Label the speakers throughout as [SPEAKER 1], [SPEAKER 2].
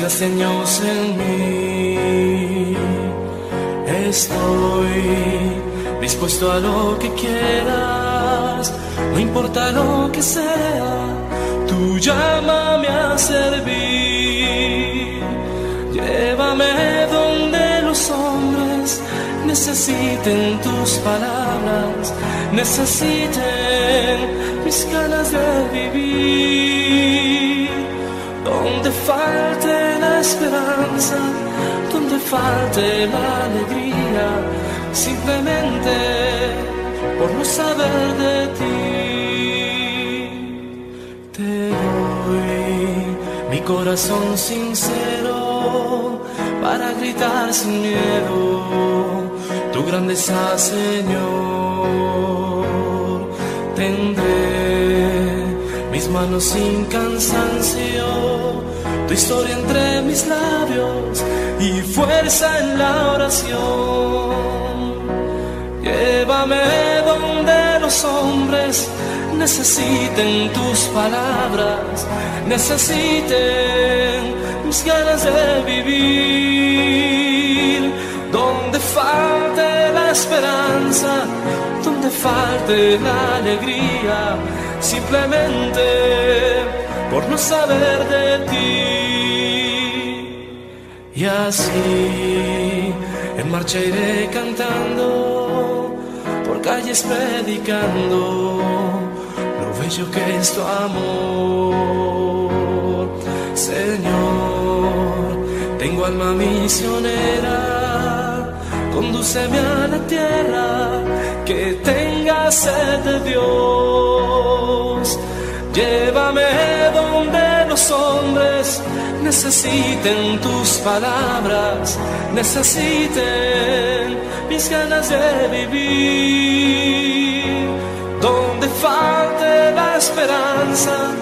[SPEAKER 1] desgaste años en mí. Estoy dispuesto a lo que quieras, no importa lo que sea, tú llámame a servir. Llévame donde los hombres necesiten tus palabras, necesiten mis ganas de vivir. Donde falte esperanza, donde falte la alegría, simplemente por no saber de ti. Te doy mi corazón sincero para gritar sin miedo tu grandeza, Señor. Tendré mis manos sin cansancio, tu historia entre mis labios y fuerza en la oración. Llévame donde los hombres necesiten tus palabras, necesiten mis ganas de vivir. Donde falte la esperanza, donde falte la alegría, simplemente por no saber de ti. Y así en marcha iré cantando, por calles predicando lo bello que es tu amor. Señor, tengo alma misionera, condúceme a la tierra que tenga sed de Dios. Llévame donde los hombres necesiten tus palabras, necesiten mis ganas de vivir. Donde falte la esperanza,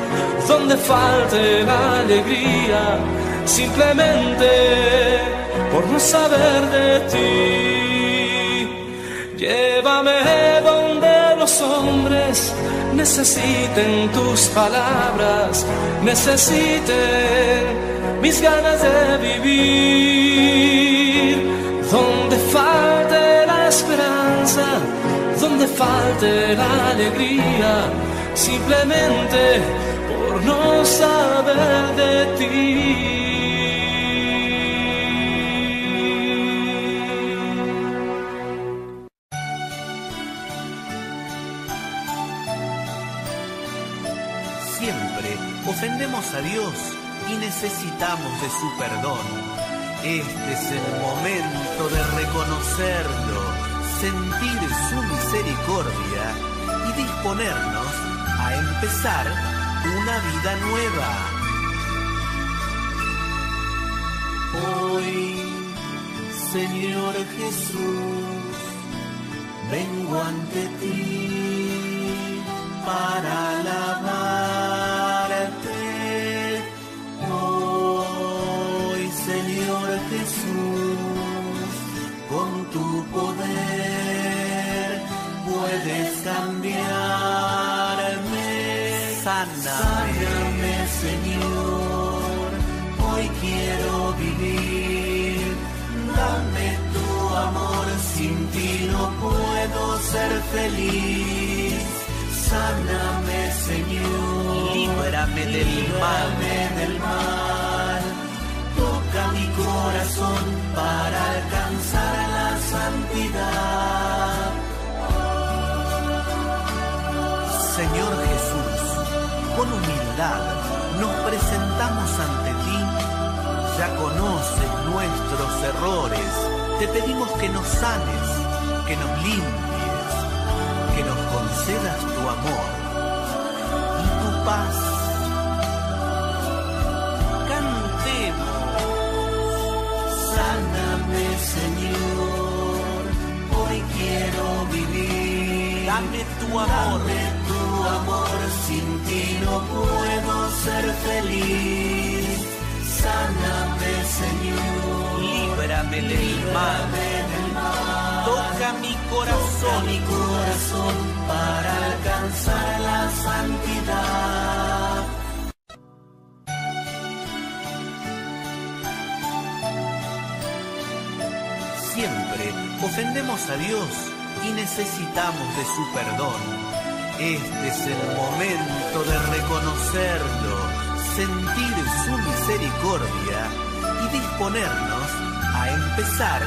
[SPEAKER 1] donde falte la alegría, simplemente por no saber de ti. Llévame donde los hombres necesiten tus palabras, necesiten mis ganas de vivir. Donde falte la esperanza, donde falte la alegría, simplemente por no saber de ti.
[SPEAKER 2] Ofendemos a Dios y necesitamos de su perdón. Este es el momento de reconocerlo, sentir su misericordia y disponernos a empezar una vida nueva.
[SPEAKER 3] Hoy, Señor Jesús, vengo ante ti para alabarte. Sáname, Señor, hoy quiero vivir. Dame tu amor, sin ti no puedo ser feliz. Sáname, Señor.
[SPEAKER 2] Líbrame del.
[SPEAKER 3] Líbrame del mal. Toca mi corazón para alcanzar
[SPEAKER 2] Ya conoces nuestros errores. Te pedimos que nos sanes, que nos limpies, que nos concedas tu amor y tu paz. Cantemos.
[SPEAKER 3] Sáname, Señor, hoy quiero vivir.
[SPEAKER 2] Dame tu amor.
[SPEAKER 3] Dame tu amor, sin ti no puedo ser feliz. Sáname, Señor.
[SPEAKER 2] Líbrame del mal. Toca mi corazón,
[SPEAKER 3] mi corazón para alcanzar la santidad.
[SPEAKER 2] Siempre ofendemos a Dios y necesitamos de su perdón. Este es el momento de reconocerlo, sentir su misericordia y disponernos a empezar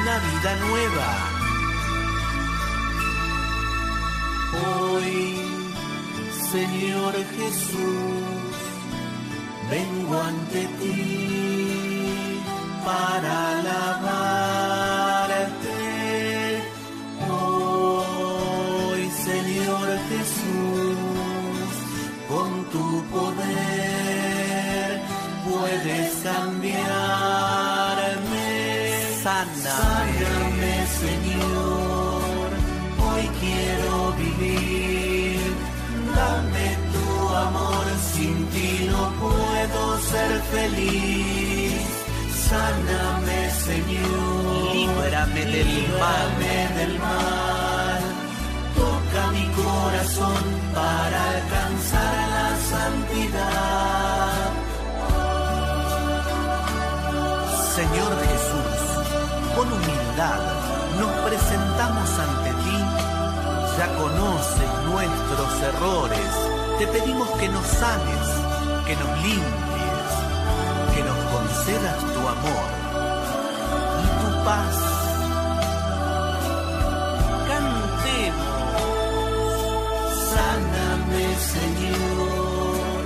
[SPEAKER 2] una vida nueva.
[SPEAKER 3] Hoy, Señor Jesús, vengo ante ti para alabarte. Hoy, Señor Jesús, con tu poder puedes cambiar Sáname, Señor, hoy quiero vivir. Dame tu amor, sin ti no puedo ser feliz. Sáname, Señor,
[SPEAKER 2] líbrame del mal.
[SPEAKER 3] del mal. Toca mi corazón para alcanzar la santidad.
[SPEAKER 2] Señor Jesús con humildad nos presentamos ante ti. Ya conoces nuestros errores. Te pedimos que nos sanes, que nos limpies, que nos concedas tu amor y tu paz. Cantemos.
[SPEAKER 3] Sáname, Señor.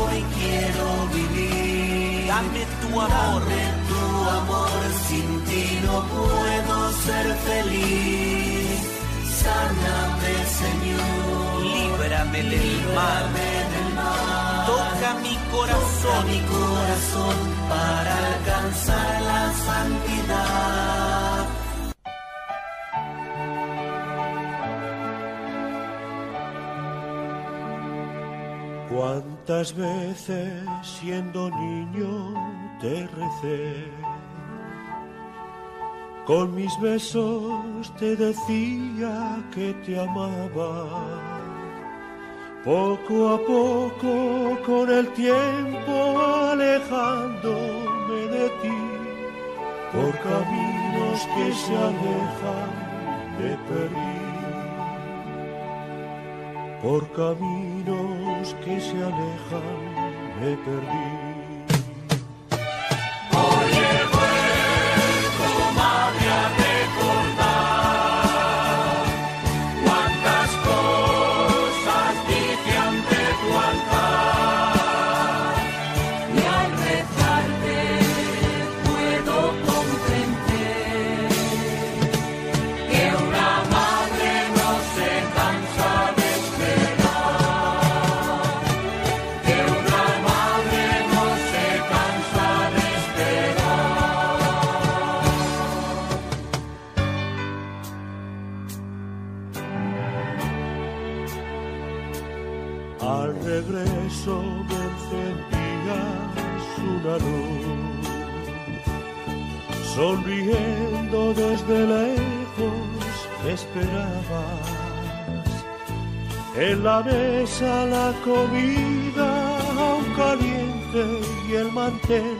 [SPEAKER 3] Hoy quiero vivir.
[SPEAKER 2] Dame tu amor.
[SPEAKER 3] Dame amor, sin ti no puedo ser feliz. Sáname, Señor.
[SPEAKER 2] Líbrame del mal.
[SPEAKER 3] del mal.
[SPEAKER 2] Toca mi corazón.
[SPEAKER 3] mi corazón para alcanzar la santidad.
[SPEAKER 4] ¿Cuántas veces siendo niño te recé? Con mis besos te decía que te amaba. Poco a poco, con el tiempo alejándome de ti, por caminos que se alejan, me perdí. Por caminos que se alejan, me perdí. Desde lejos esperabas. En la mesa la comida aún caliente y el mantel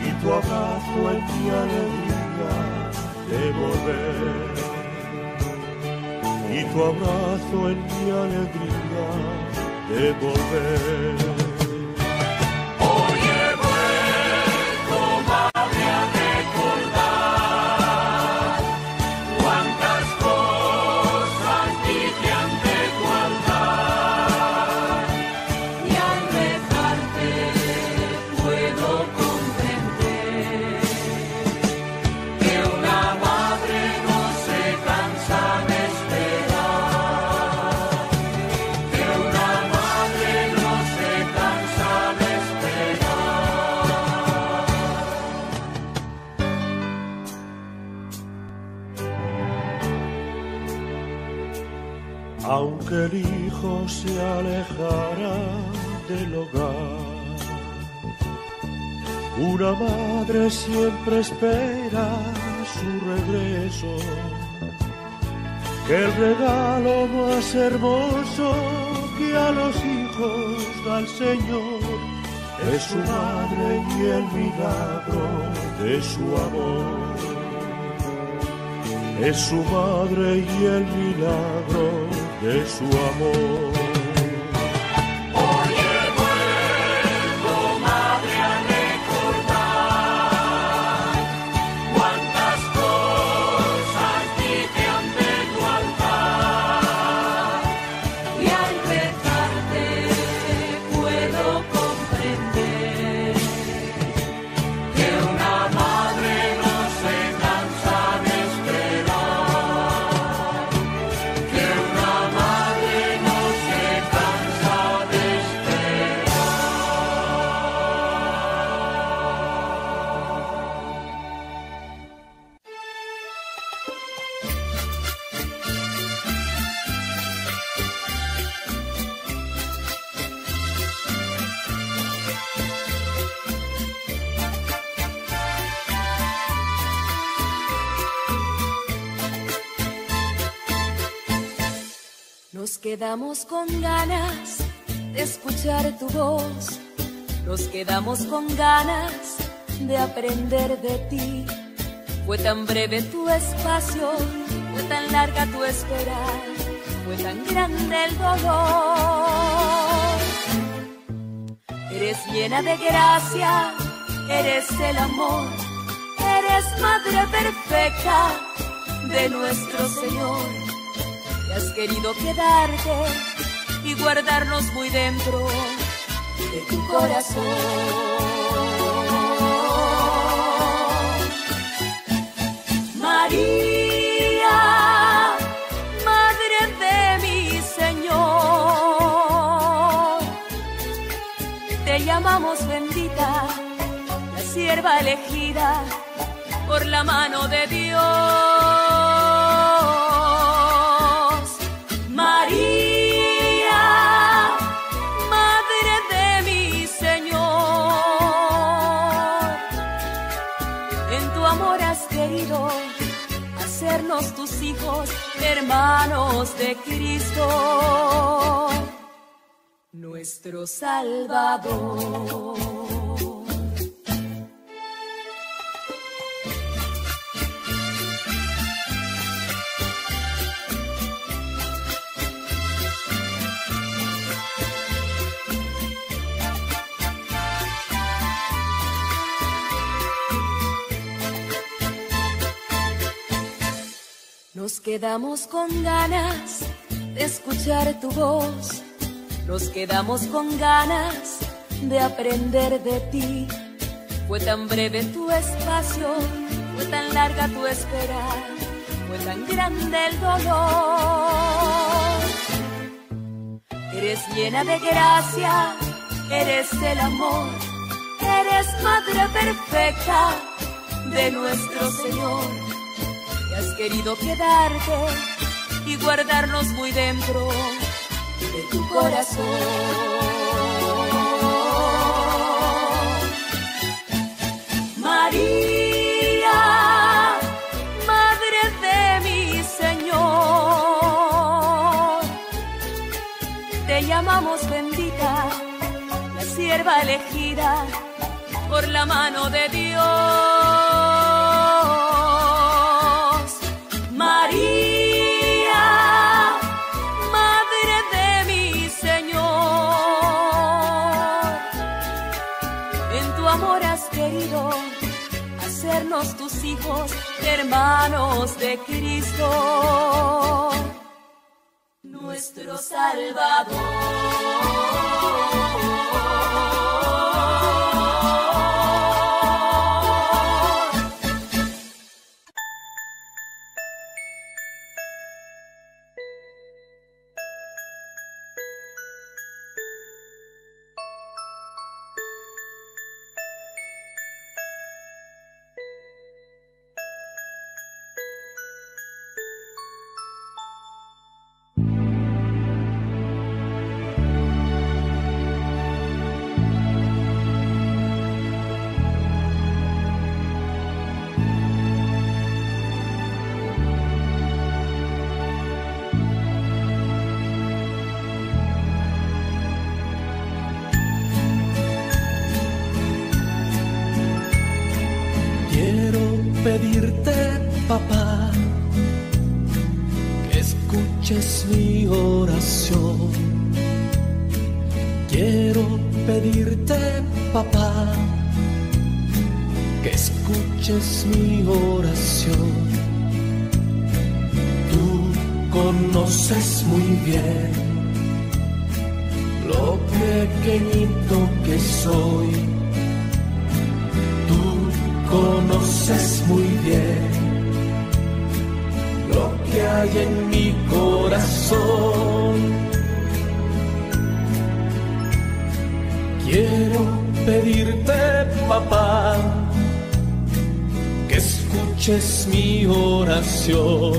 [SPEAKER 4] y tu abrazo en mi alegría de volver. Y tu abrazo en mi alegría de volver. Se alejara del hogar Una madre siempre espera su regreso, que el regalo más hermoso que a los hijos da el Señor es su madre y el milagro de su amor. Es su madre y el milagro de su amor.
[SPEAKER 5] Quedamos con ganas de escuchar tu voz, nos quedamos con ganas de aprender de ti. Fue tan breve tu espacio, fue tan larga tu espera, fue tan grande el dolor. Eres llena de gracia, eres el amor, eres madre perfecta de nuestro Señor has querido quedarte y guardarnos muy dentro de tu corazón. María, Madre de mi Señor, te llamamos bendita, la sierva elegida por la mano de Dios. Hermanos de Cristo, nuestro Salvador. Quedamos con ganas de escuchar tu voz, nos quedamos con ganas de aprender de ti. Fue tan breve tu espacio, fue tan larga tu espera, fue tan grande el dolor. Eres llena de gracia, eres el amor, eres madre perfecta de nuestro Señor has querido quedarte y guardarnos muy dentro de tu corazón. María, Madre de mi Señor, te llamamos bendita, la sierva elegida por la mano de Dios. Hermanos de Cristo, nuestro Salvador.
[SPEAKER 6] Que escuches mi oración. Tú conoces muy bien lo pequeñito que soy. Tú conoces muy bien lo que hay en mi corazón. Quiero pedirte, papá, que escuches mi oración.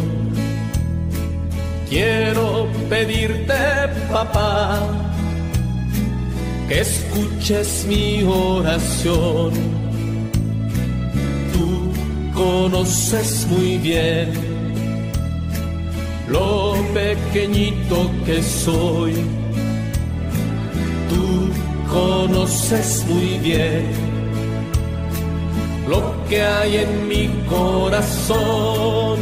[SPEAKER 6] Quiero pedirte, papá, que escuches mi oración. Tú conoces muy bien lo pequeñito que soy. Conoces muy bien lo que hay en mi corazón.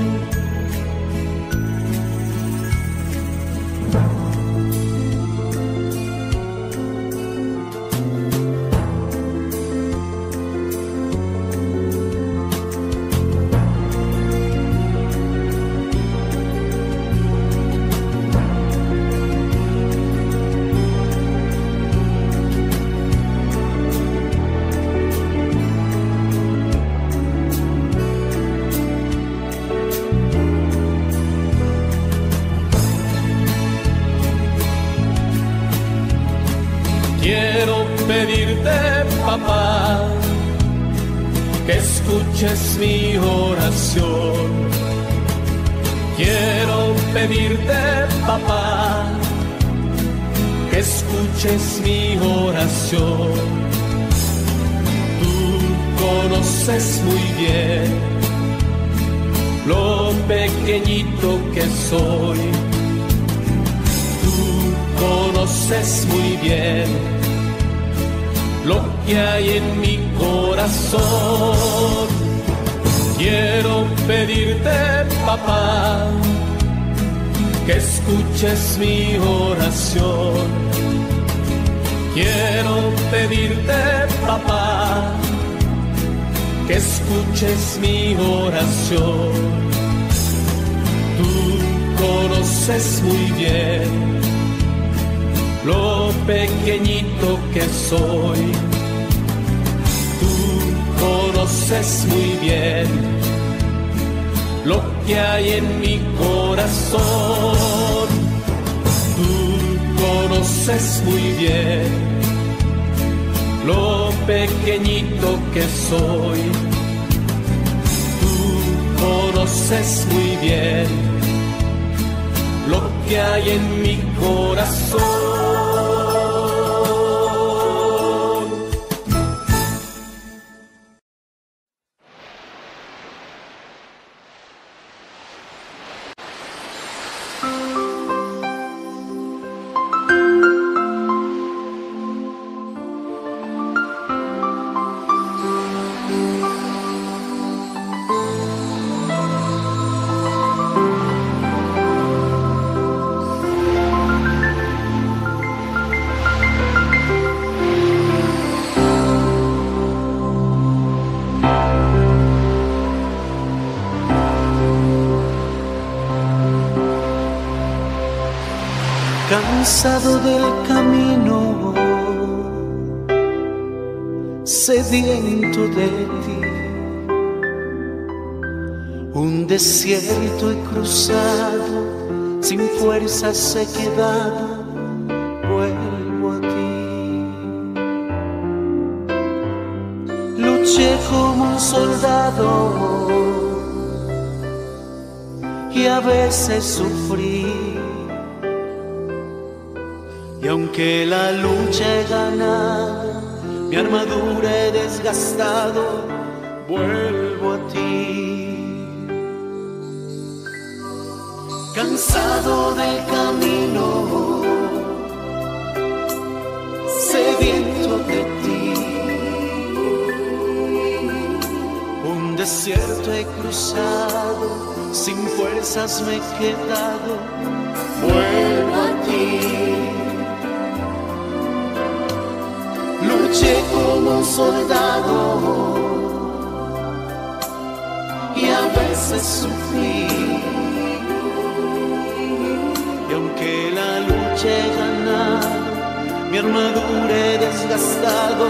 [SPEAKER 6] Tú conoces muy bien lo que hay en mi corazón. Tú conoces muy bien lo pequeñito que soy. Tú conoces muy bien lo que hay en mi corazón.
[SPEAKER 7] Cansado del camino, sediento de ti. Un desierto he cruzado, sin fuerzas he quedado, vuelvo a ti. Luché como un soldado y a veces sufrí. Aunque la lucha he ganado, mi armadura he desgastado, vuelvo a ti. Cansado del camino, sediento de ti. Un desierto he cruzado, sin fuerzas me he quedado, vuelvo a ti. Luché como un soldado y a veces sufrí. Y aunque la lucha he mi armadura he desgastado,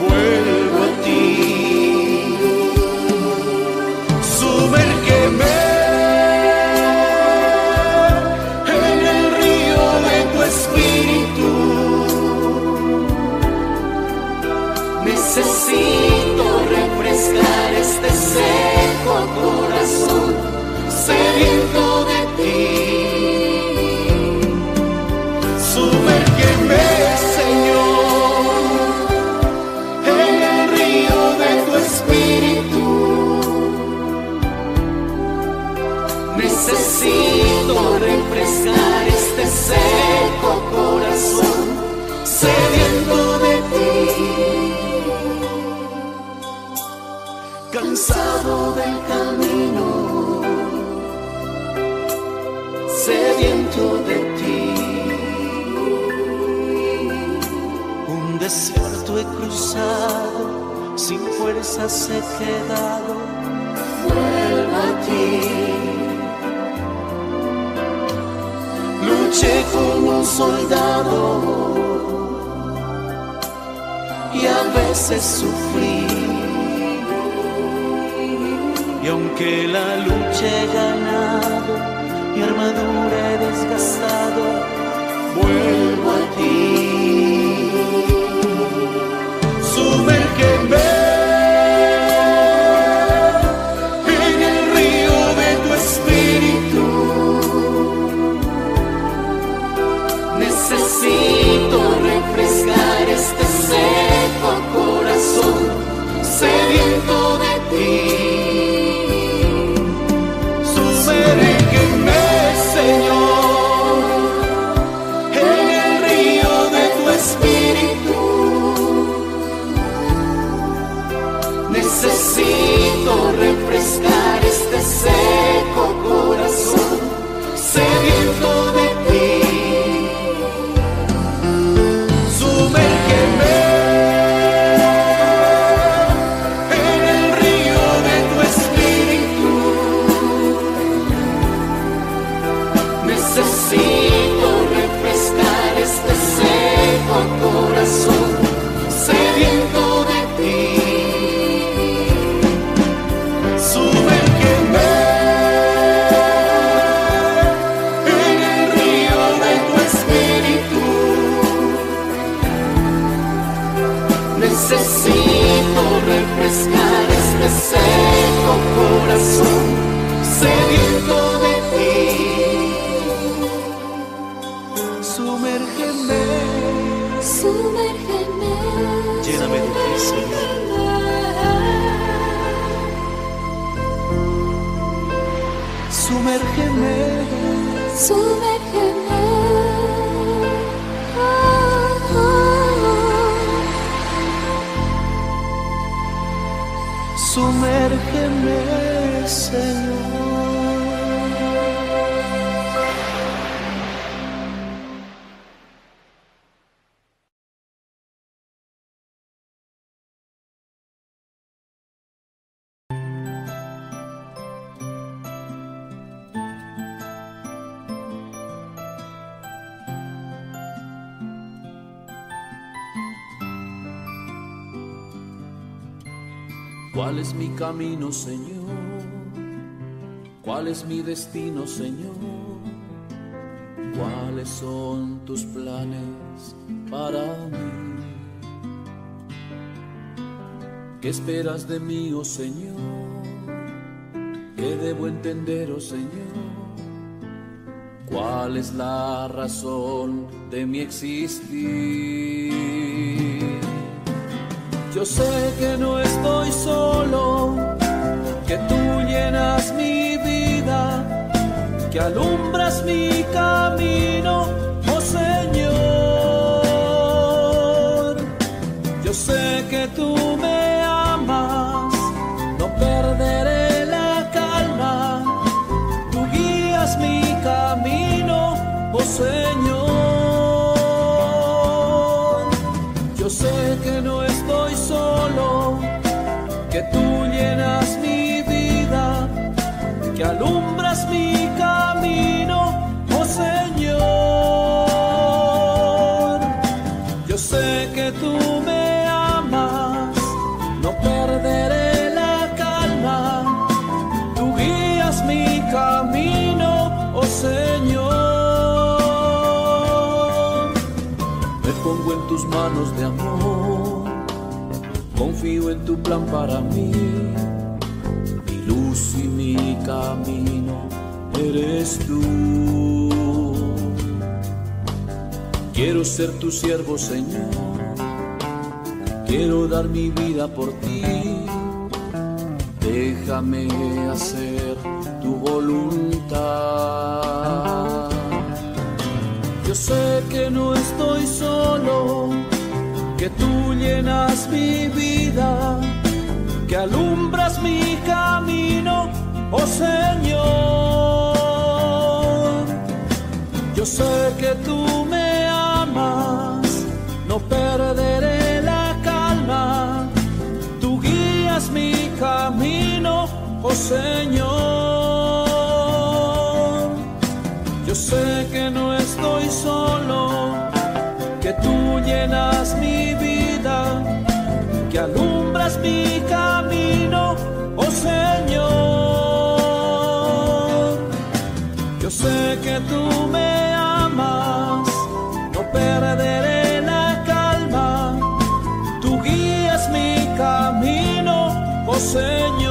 [SPEAKER 7] vuelvo a ti. Fuerzas he quedado. Vuelvo a ti. Luché como un soldado y a veces sufrí. Y aunque la lucha he ganado, mi armadura he desgastado, vuelvo a ti.
[SPEAKER 1] Camino, Señor? ¿Cuál es mi destino, Señor? ¿Cuáles son tus planes para mí? ¿Qué esperas de mí, oh Señor? ¿Qué debo entender, oh Señor? ¿Cuál es la razón de mi existir? Yo sé que no manos de amor, confío en tu plan para mí. Mi luz y mi camino eres tú. Quiero ser tu siervo, Señor. Quiero dar mi vida por ti. Déjame hacer tu voluntad. Yo sé que no estoy solo, que tú llenas mi vida, que alumbras mi camino, oh Señor. Yo sé que tú me amas, no perderé la calma. Tú guías mi camino, oh Señor. Yo sé que no estoy solo, llenas mi vida, que alumbras mi camino, oh Señor. Yo sé que tú me amas, no perderé la calma. Tú guías mi camino, oh Señor.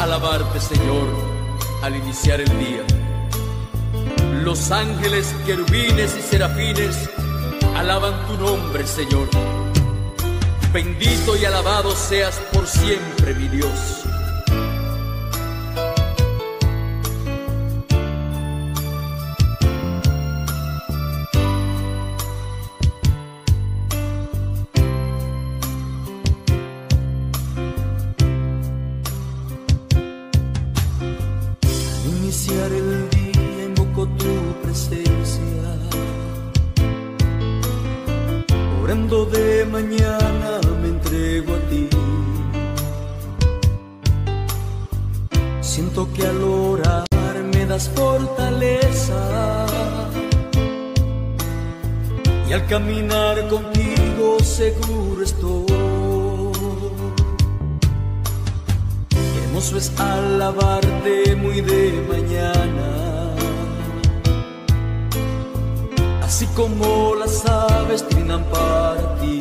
[SPEAKER 8] Alabarte, Señor, al iniciar el día. Los ángeles, querubines y serafines alaban tu nombre, Señor. Bendito y alabado seas por siempre, mi Dios.
[SPEAKER 6] Al iniciar el día invoco tu presencia. Orando de mañana me entrego a ti. Siento que al orar me das fortaleza. Y al caminar contigo seguro estoy. Hermoso es alabarte muy de mañana, así como las aves trinan para ti.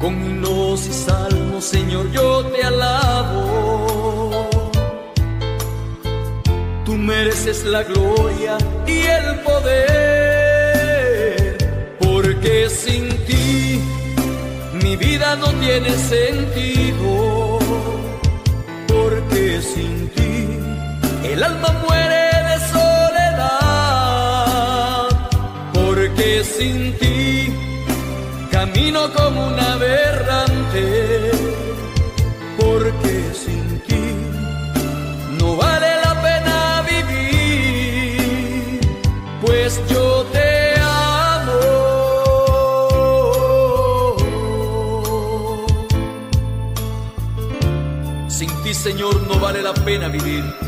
[SPEAKER 6] Con himnos y salmos, Señor, yo te alabo. Tú mereces la gloria y el poder, porque sin mi vida no tiene sentido, porque sin ti el alma muere de soledad, porque sin ti camino como un aberrante, vale la pena vivir.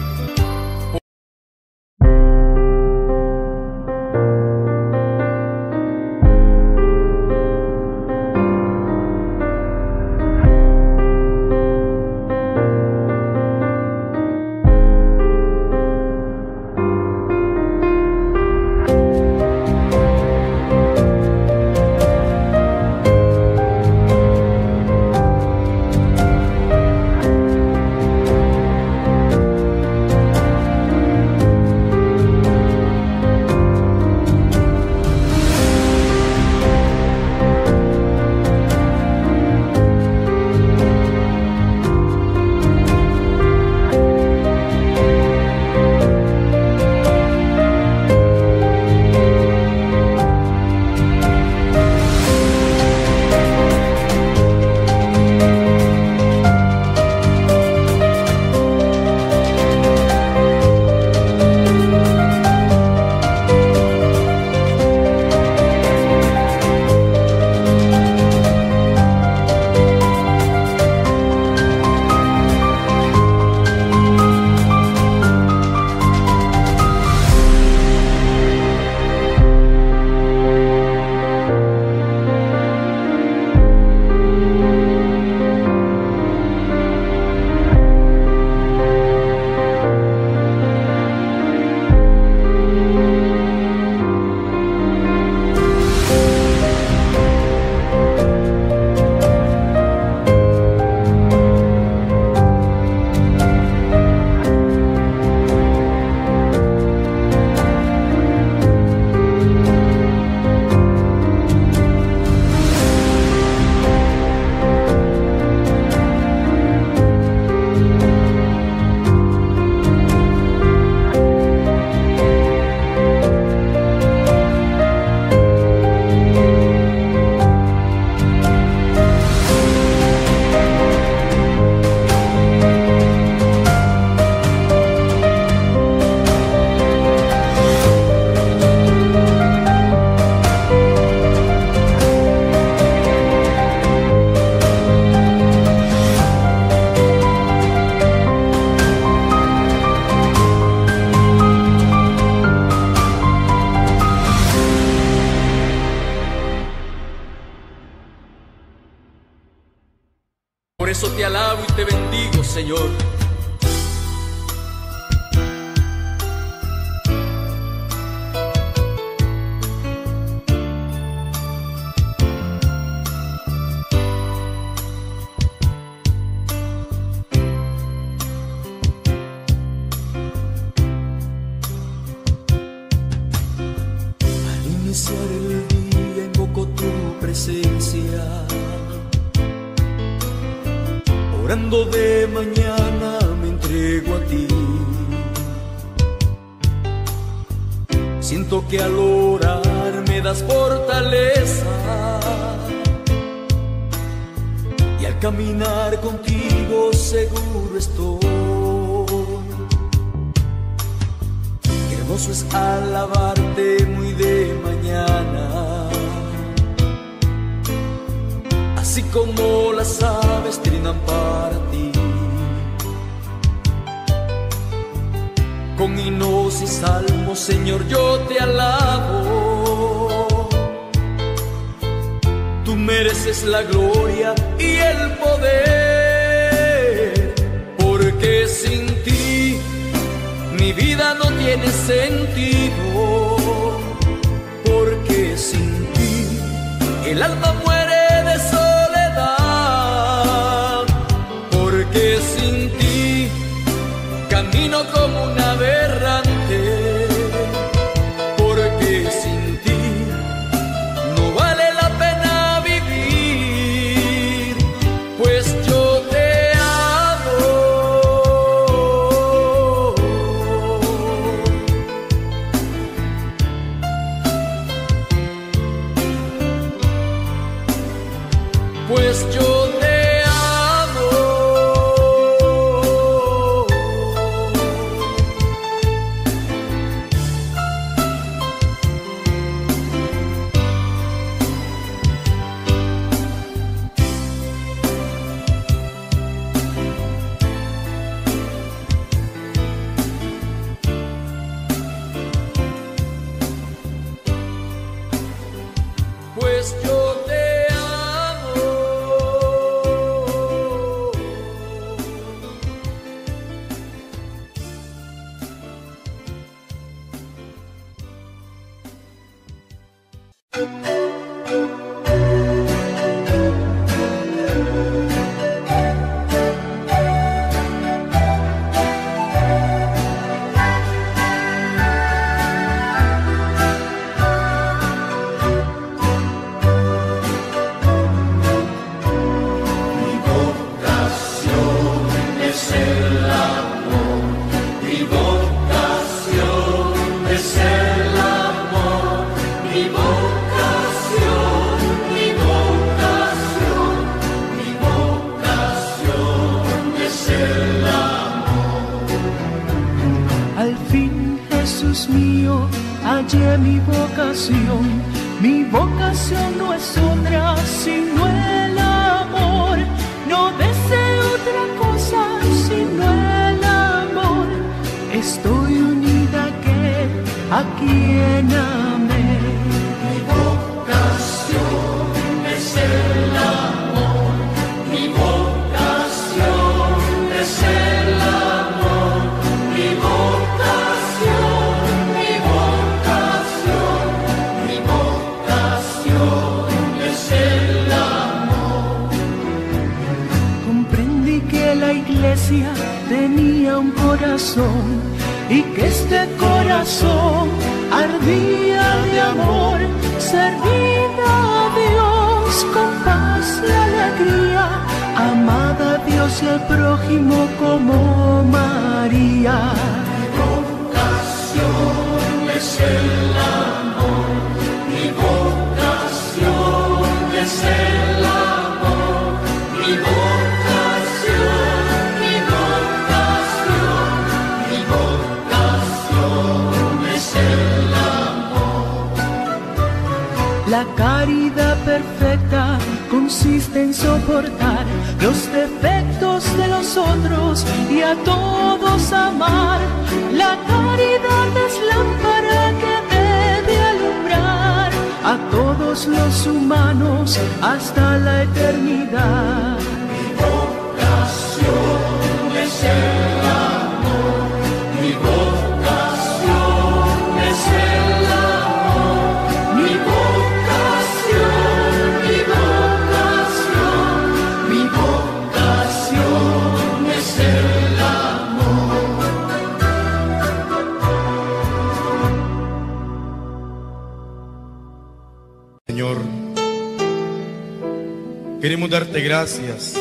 [SPEAKER 9] Queremos darte gracias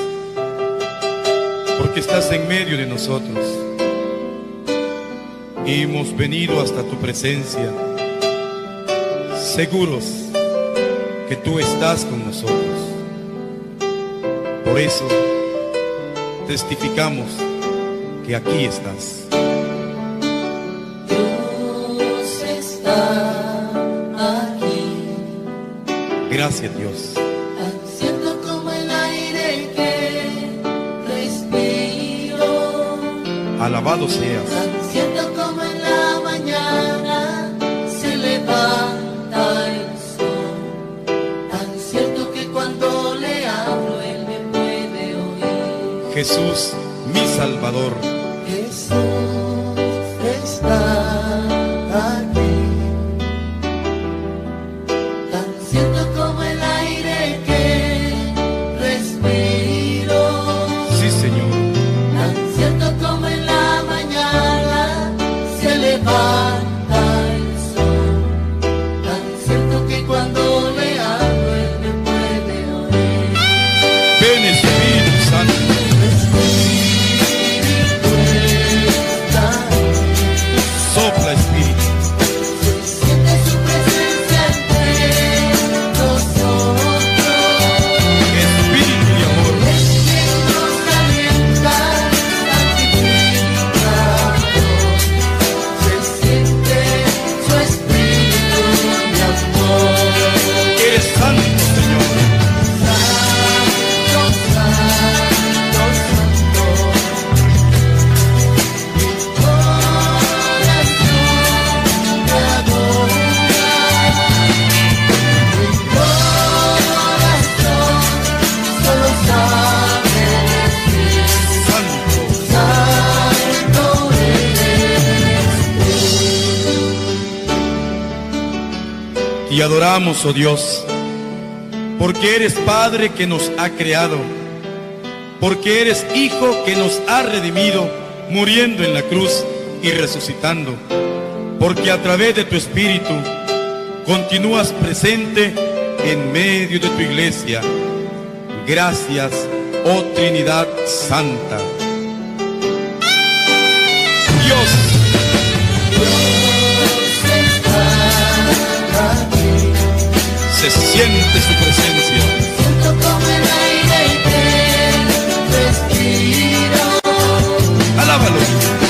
[SPEAKER 9] porque estás en medio de nosotros. Y hemos venido hasta tu presencia, seguros que tú estás con nosotros. Por eso testificamos que aquí estás.
[SPEAKER 10] Dios está aquí,
[SPEAKER 9] Gracias Dios. Alabado seas.
[SPEAKER 10] tan cierto como en la mañana se levanta el sol, tan cierto que cuando le hablo él me puede oír.
[SPEAKER 9] Jesús, mi Salvador. Oh Dios, porque eres Padre que nos ha creado, porque eres Hijo que nos ha redimido, muriendo en la cruz y resucitando, porque a través de tu Espíritu continúas presente en medio de tu iglesia. Gracias, oh Trinidad Santa. Dios, se siente su presencia.
[SPEAKER 10] Siento como el aire que respiro.
[SPEAKER 9] Alábalo.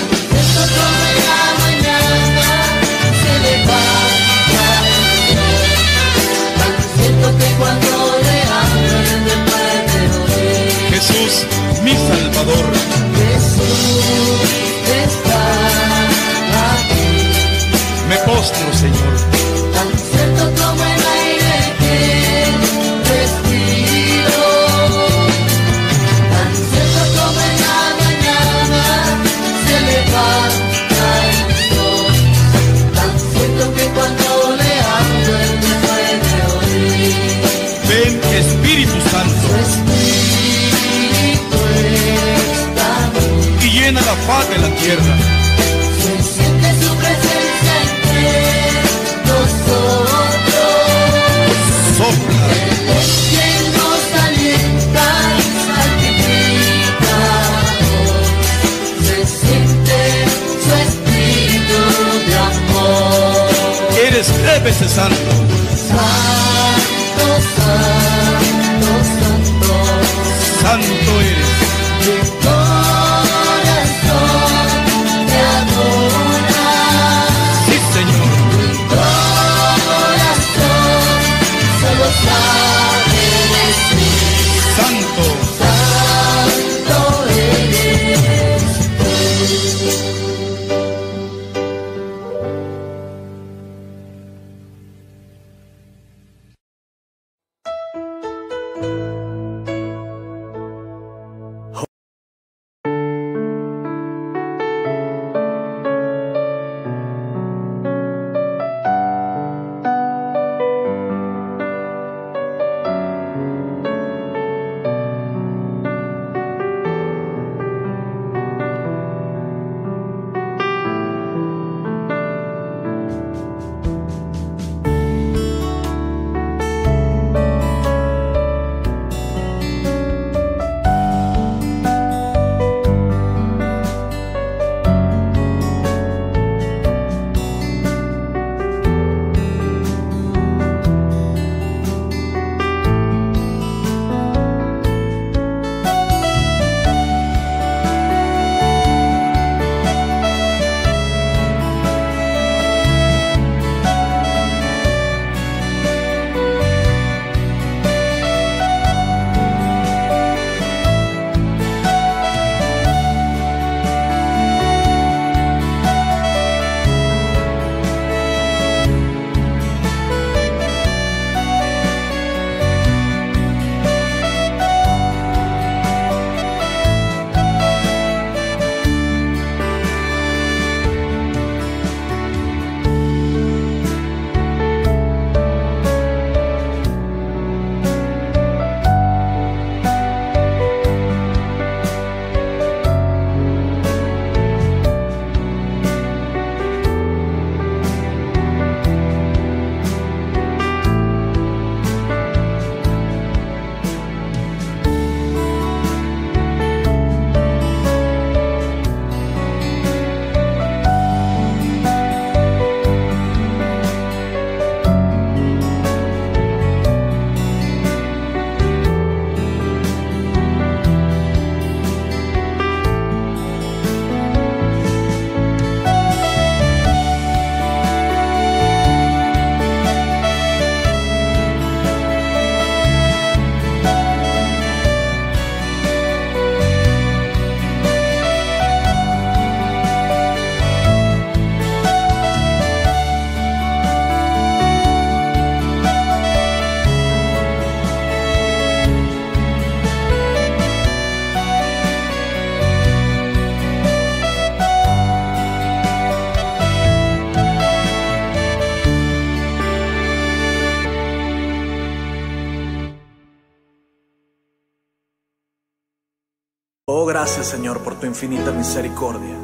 [SPEAKER 2] Gracias Señor por tu infinita misericordia,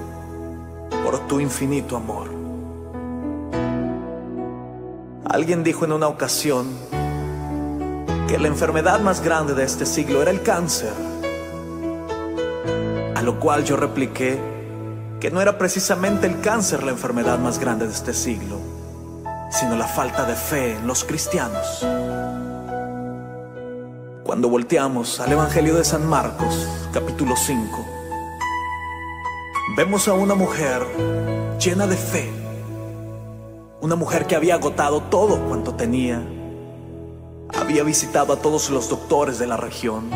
[SPEAKER 2] por tu infinito amor. Alguien dijo en una ocasión que la enfermedad más grande de este siglo era el cáncer, a lo cual yo repliqué que no era precisamente el cáncer la enfermedad más grande de este siglo, sino la falta de fe en los cristianos. Cuando volteamos al Evangelio de San Marcos, capítulo 5, vemos a una mujer llena de fe, una mujer que había agotado todo cuanto tenía, había visitado a todos los doctores de la región,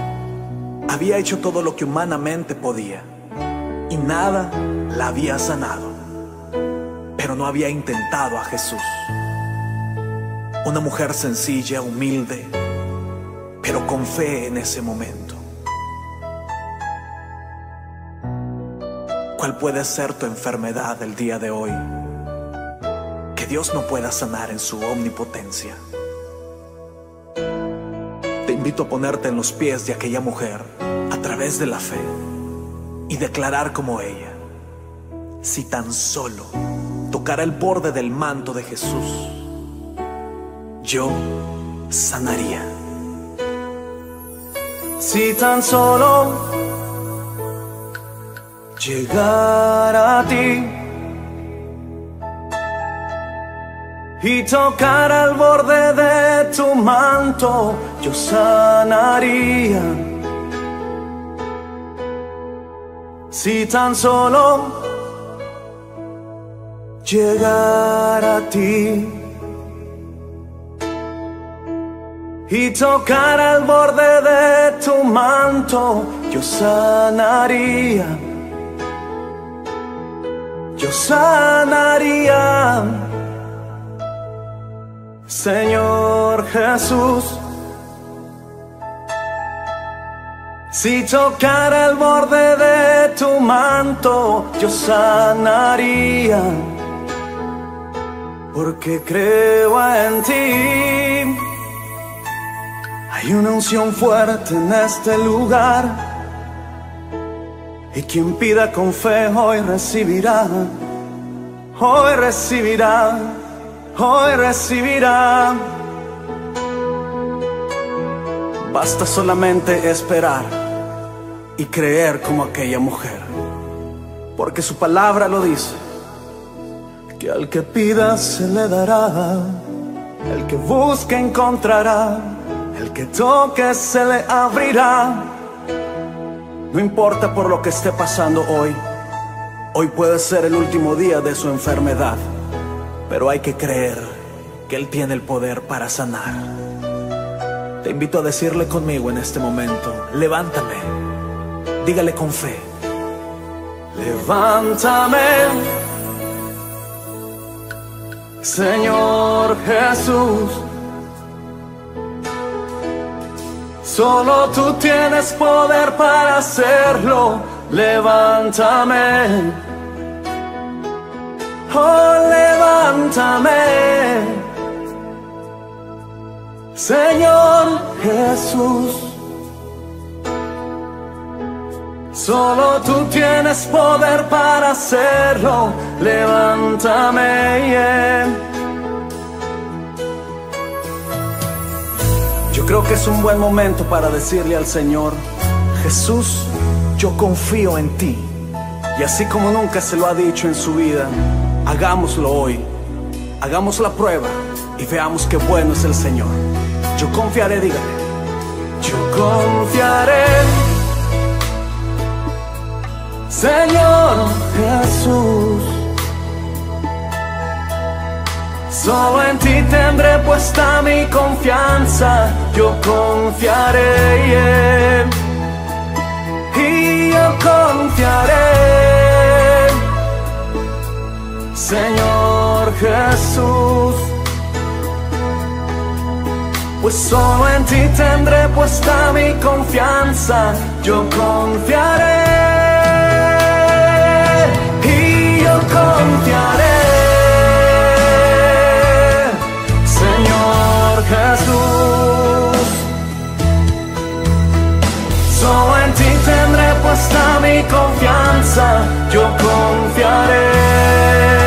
[SPEAKER 2] había hecho todo lo que humanamente podía y nada la había sanado, pero no había intentado a Jesús. Una mujer sencilla, humilde, pero con fe en ese momento. ¿Cuál puede ser tu enfermedad el día de hoy? Que Dios no pueda sanar en su omnipotencia. Te invito a ponerte en los pies de aquella mujer a través de la fe y declarar como ella, si tan solo tocara el borde del manto de Jesús, yo sanaría.
[SPEAKER 11] Si tan solo llegara a ti y tocara el borde de tu manto, yo sanaría. Si tan solo llegara a ti. Y tocar al borde de tu manto, yo sanaría. Yo sanaría. Señor Jesús, si tocara el borde de tu manto, yo sanaría. Porque creo en ti. Hay una unción fuerte en este lugar. Y quien pida con fe hoy recibirá. Hoy recibirá. Hoy recibirá. Basta solamente esperar y creer como aquella mujer. Porque su palabra lo dice. Que al que pida se le dará. El que busque encontrará. El que toque se le abrirá. No importa por lo que esté pasando hoy. Hoy puede ser el último día de su enfermedad. Pero hay que creer que Él tiene el poder para sanar. Te invito a decirle conmigo en este momento, levántame. Dígale con fe. Levántame. Señor Jesús. Solo tú tienes poder para hacerlo. Levántame. Oh, levántame. Señor Jesús. Solo tú tienes poder para hacerlo. Levántame. yeah. Creo que es un buen momento para decirle al Señor, Jesús, yo confío en ti. Y así como nunca se lo ha dicho en su vida, hagámoslo hoy. Hagamos la prueba y veamos qué bueno es el Señor. Yo confiaré, dígale. Yo confiaré. Señor Jesús. Solo en ti tendré puesta mi confianza, yo confiaré. Y yo confiaré. Señor Jesús. Pues solo en ti tendré puesta mi confianza, yo confiaré. Y yo confiaré.
[SPEAKER 7] bastami confianza,
[SPEAKER 1] io confiarei.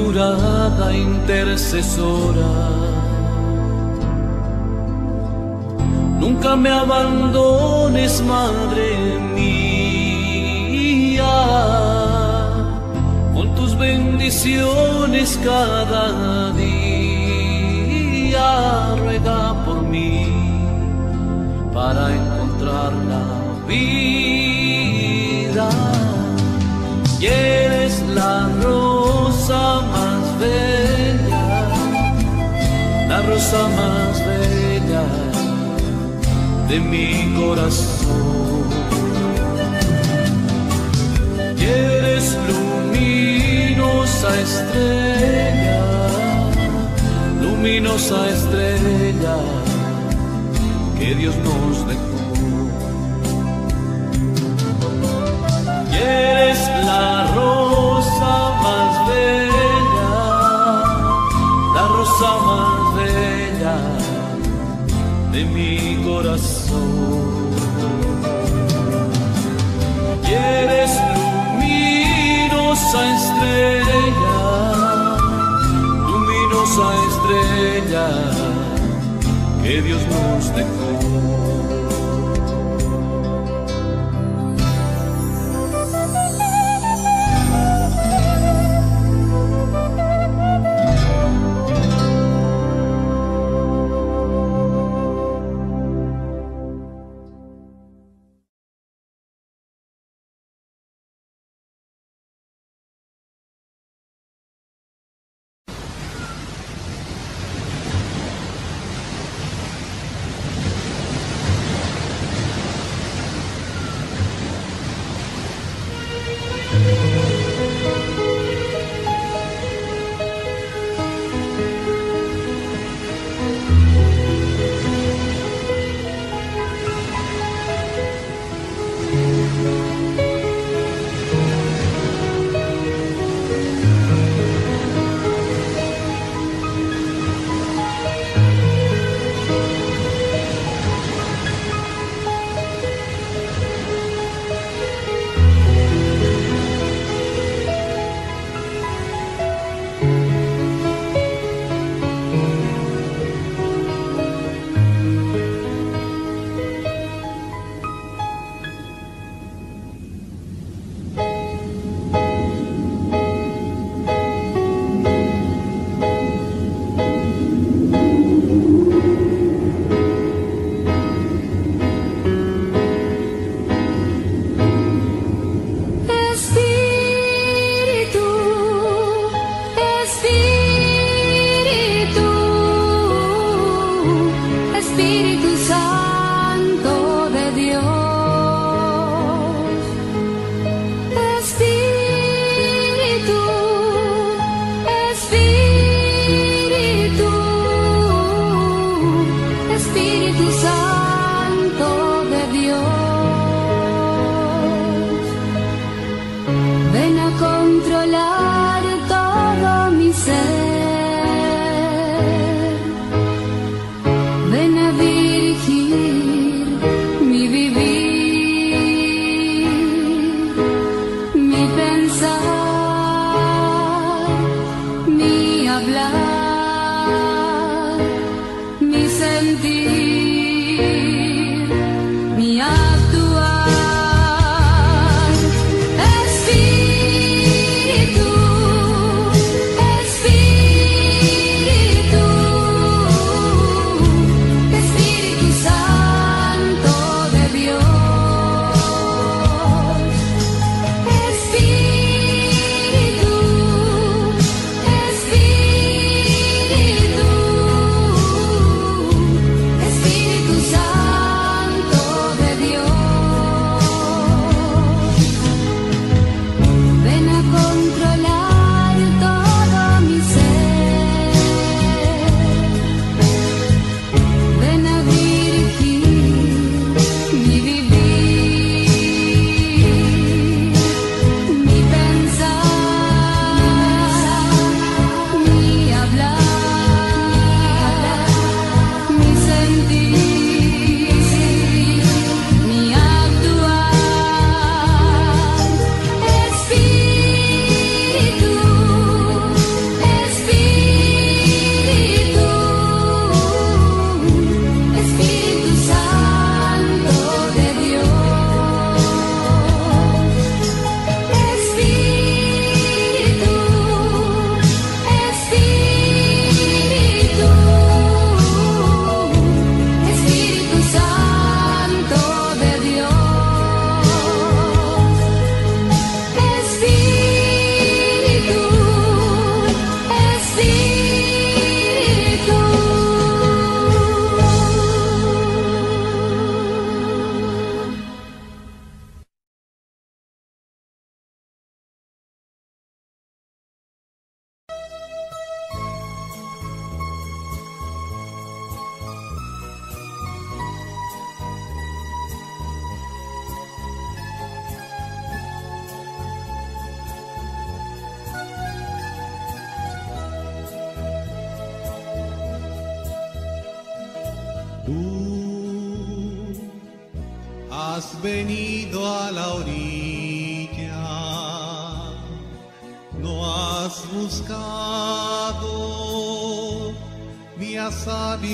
[SPEAKER 1] bienaventurada intercesora. Nunca me abandones, Madre mía, con tus bendiciones cada día. Ruega por mí para encontrar la vida. Y eres la rosa más bella de mi corazón. Eres luminosa estrella, luminosa estrella que Dios nos dejó. Y eres la rosa corazón. Y eres luminosa estrella, luminosa estrella que Dios nos dejó.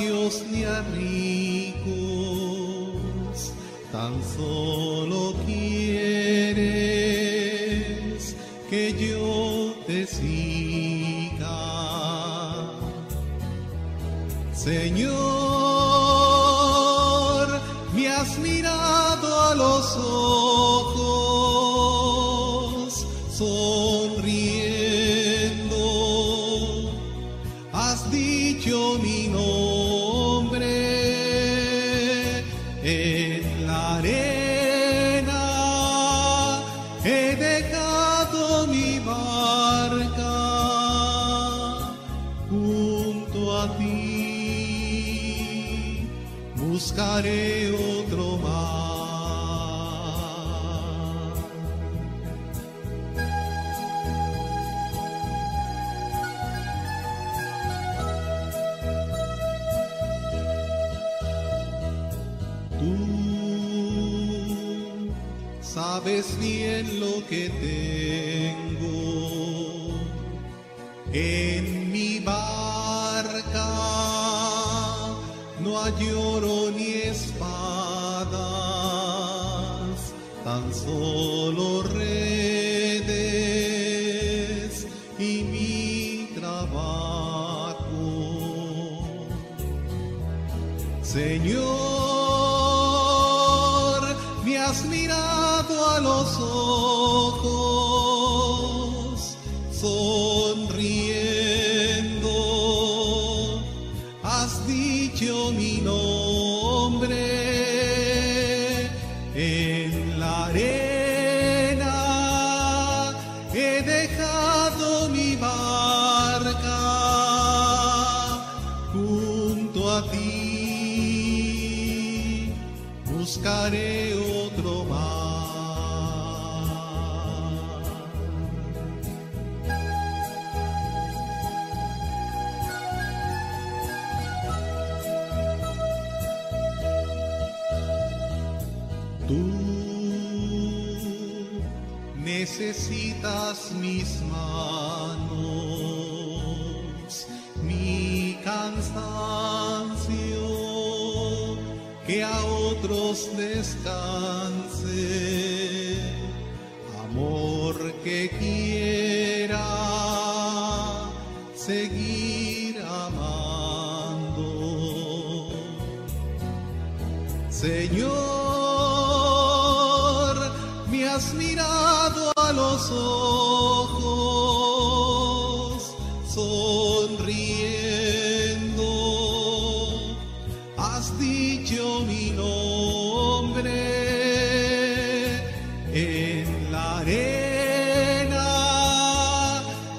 [SPEAKER 12] sabios ni a ricos, tan solo quieres que yo te siga. Señor, me has mirado a los ojos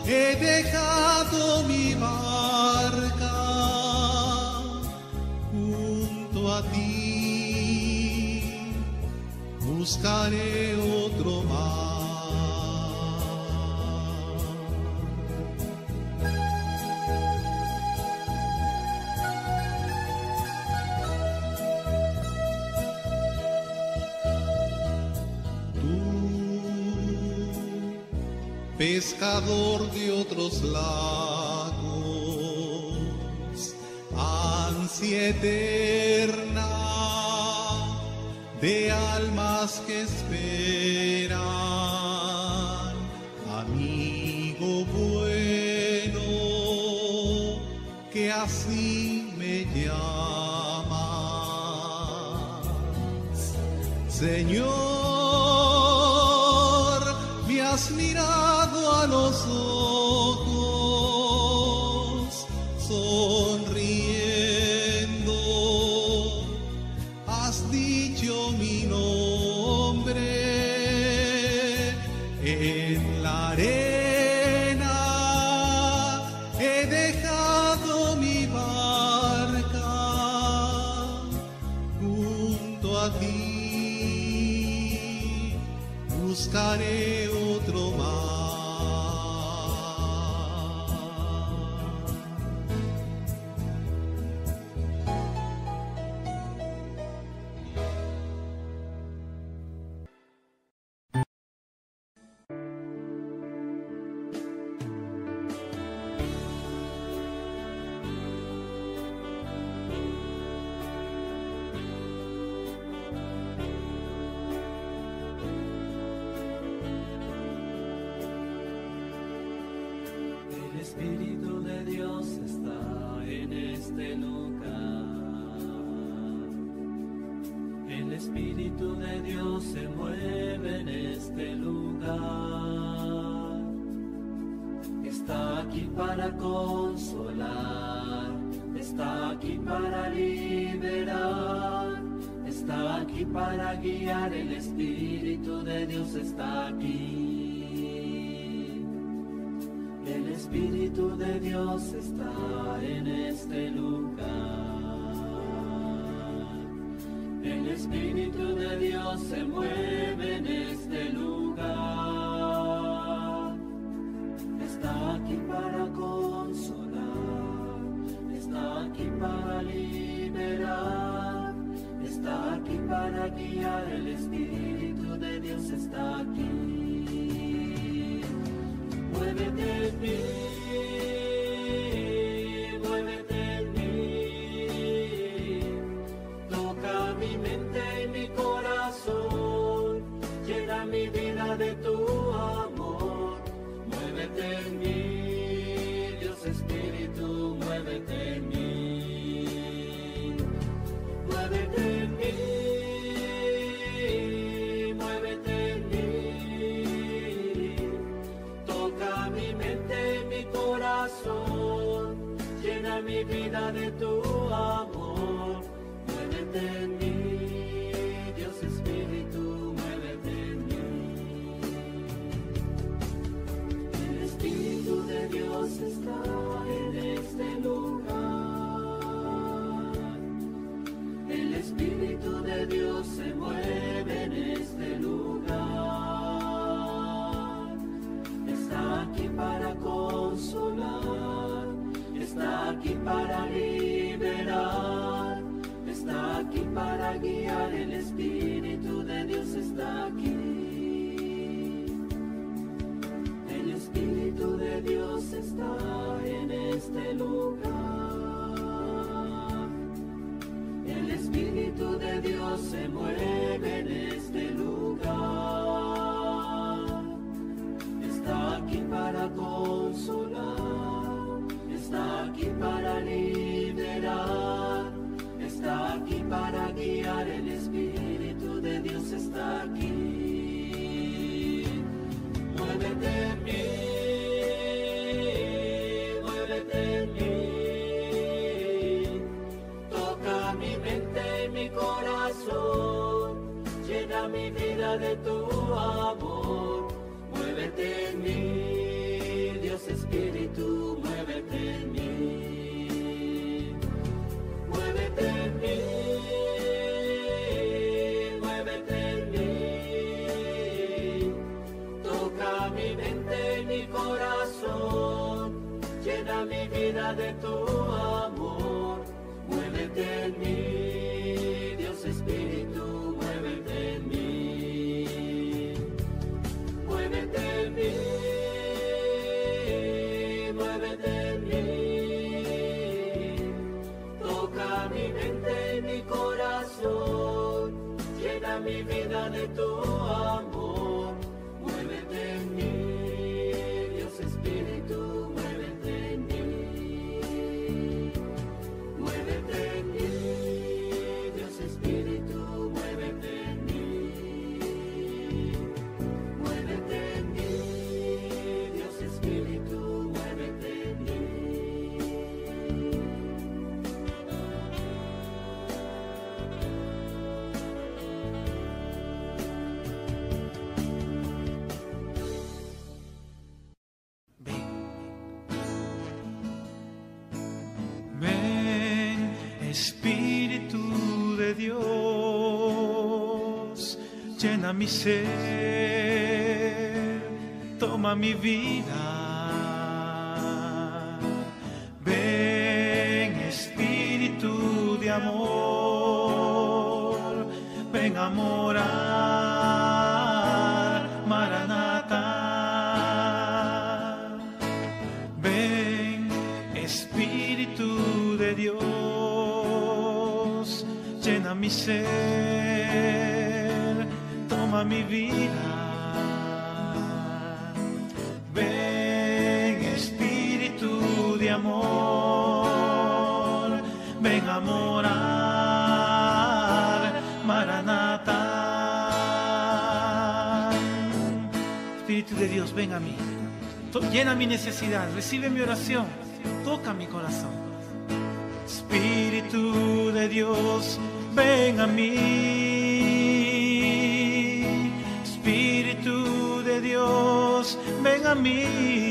[SPEAKER 12] he dejado mi barca junto a ti. Buscaré otro mar. pescador de otros lagos, ansia eterna de almas que esperan, amigo bueno, que así me llamas, Señor.
[SPEAKER 1] de tu Espíritu de Dios, llena mi ser, toma mi vida. Ven, Espíritu de amor,
[SPEAKER 13] ven a morar. mi ser, toma mi vida. Ven espíritu de amor, ven a morar, Maranata. Espíritu de Dios, ven a mí, llena mi necesidad, recibe mi oración, toca mi corazón. Espíritu de Dios, ven a mí. Espíritu de Dios, ven a mí.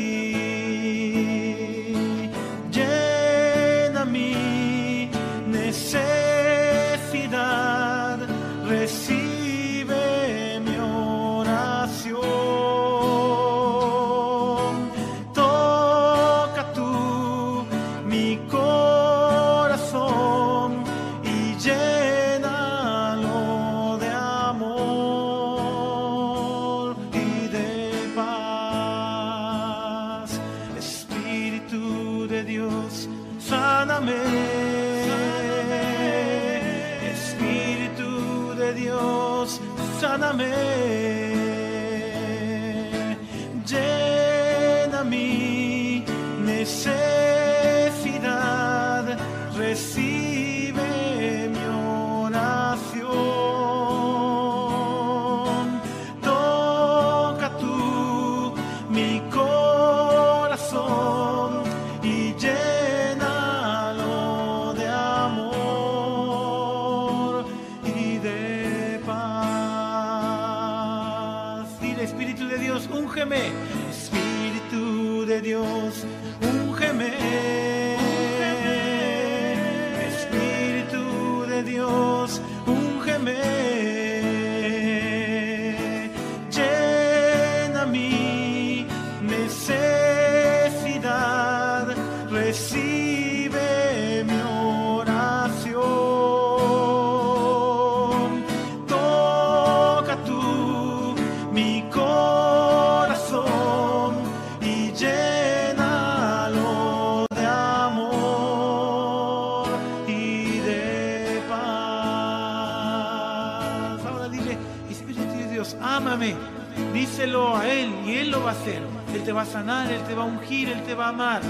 [SPEAKER 13] Él lo va a hacer. Él te va a sanar, Él te va a ungir, Él te va a amar.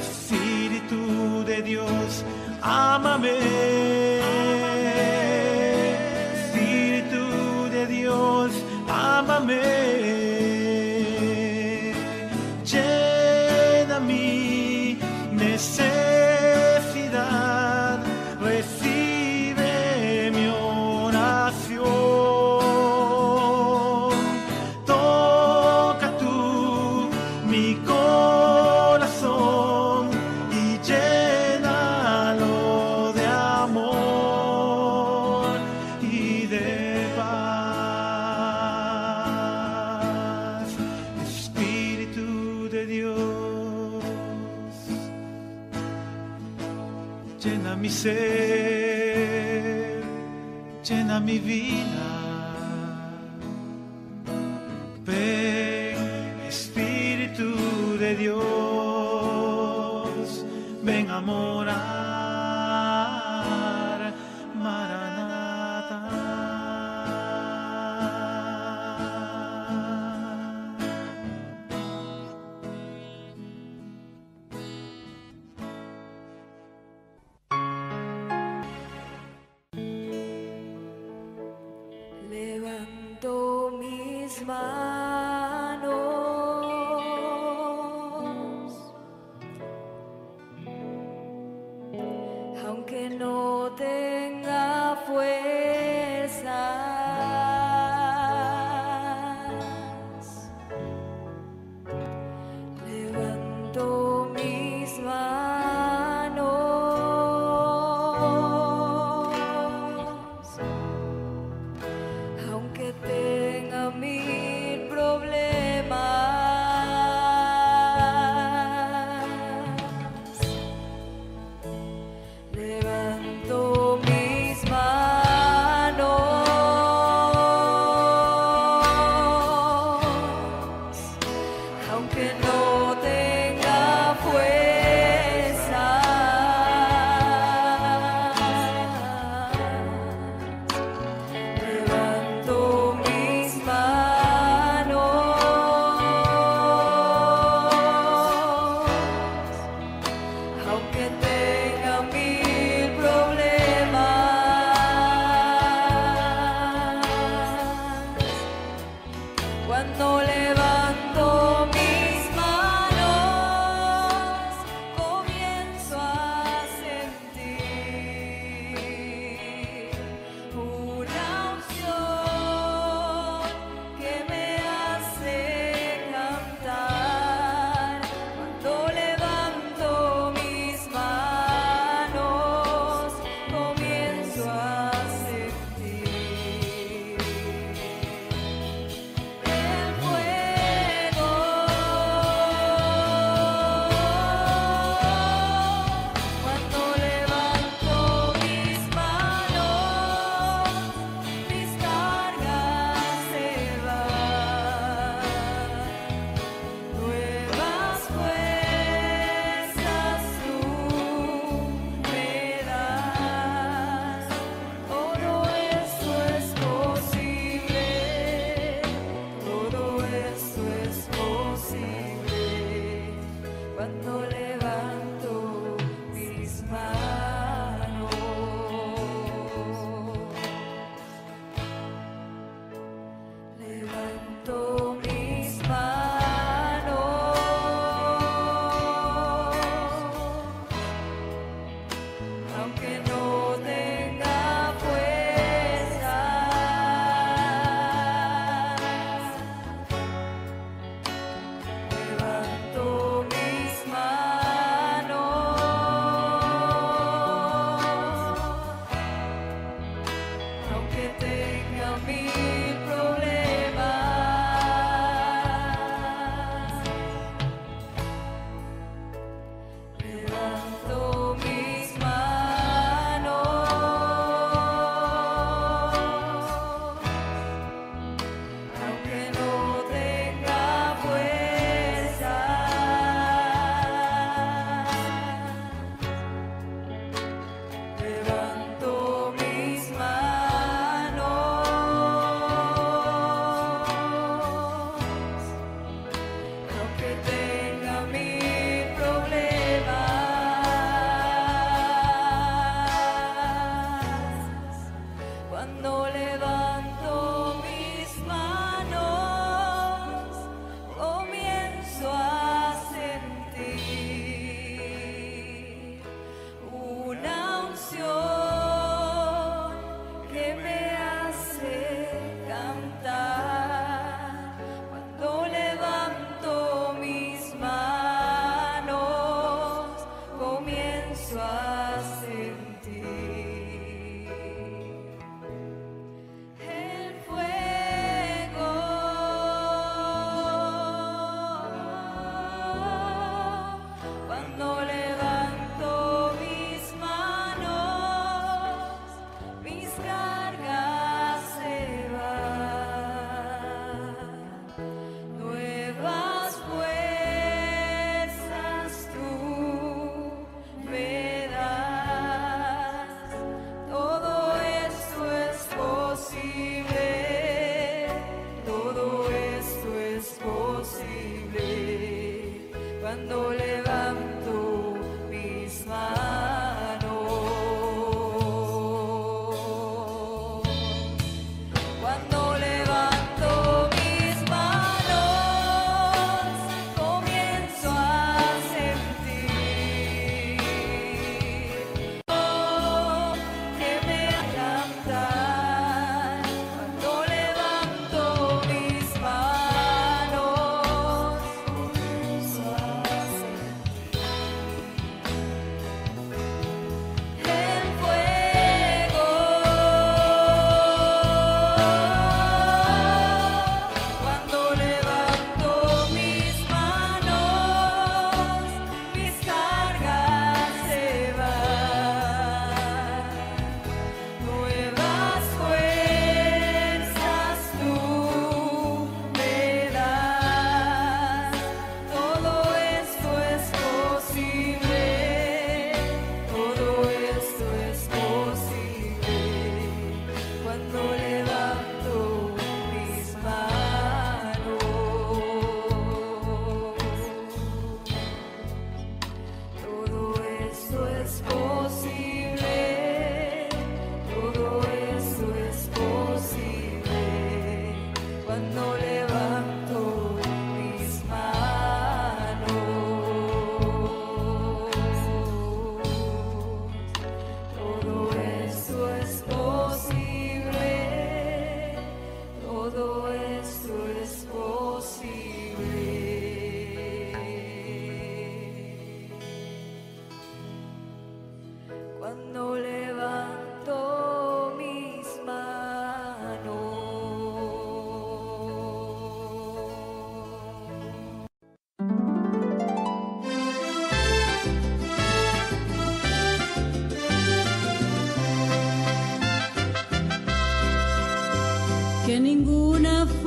[SPEAKER 13] Espíritu de Dios, ámame. Espíritu de Dios, ámame.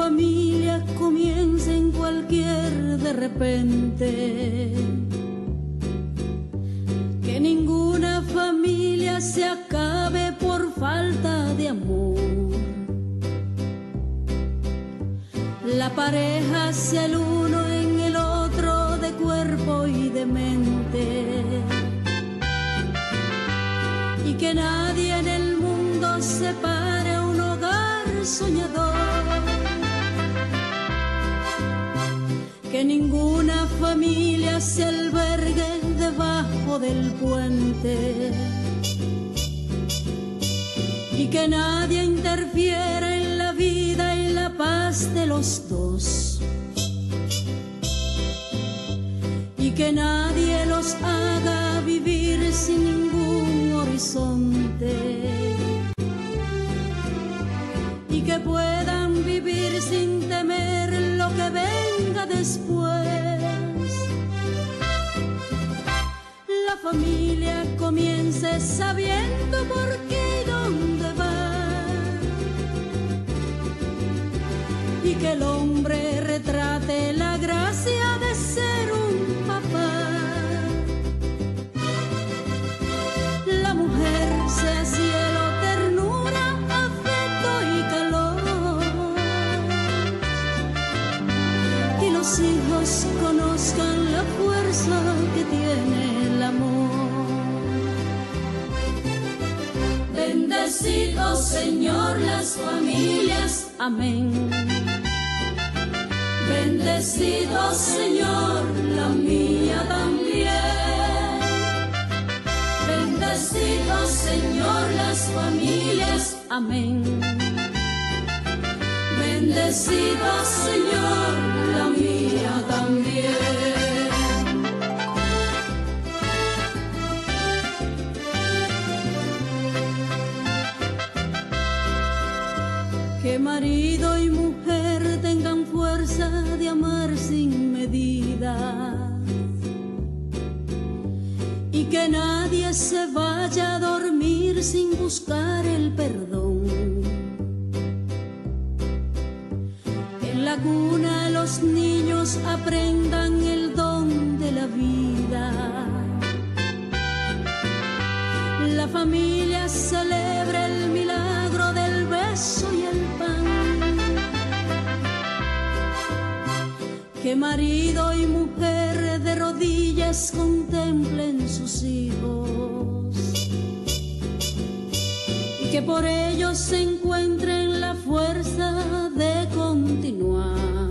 [SPEAKER 9] me.
[SPEAKER 14] Familia comience
[SPEAKER 9] sabiendo por qué Bendecido Señor las familias, amén. Bendecido Señor la mía también. Bendecido Señor las familias, amén. Bendecido Señor se vaya a dormir sin buscar el perdón. En la cuna los niños aprendan el don de la vida. La familia celebra el milagro del beso y el pan. Que marido y mujer de rodillas contemplen que por ellos se encuentren la fuerza de continuar.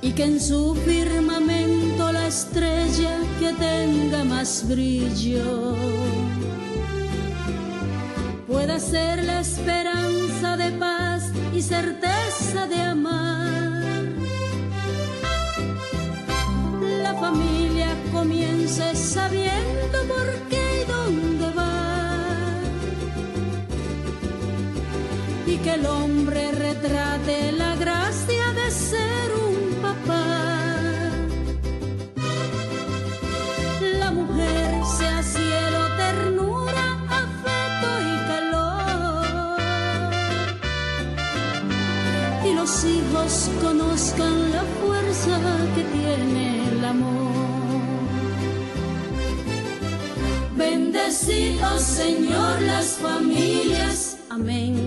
[SPEAKER 9] Y que en su firmamento la estrella que tenga más brillo pueda ser la esperanza de paz y certeza de amar. La familia comience sabiendo que el hombre retrate la gracia de ser un papá. La mujer sea cielo, ternura, afecto y calor. Y los hijos conozcan la fuerza que tiene el amor. Bendecido Señor las familias, amén.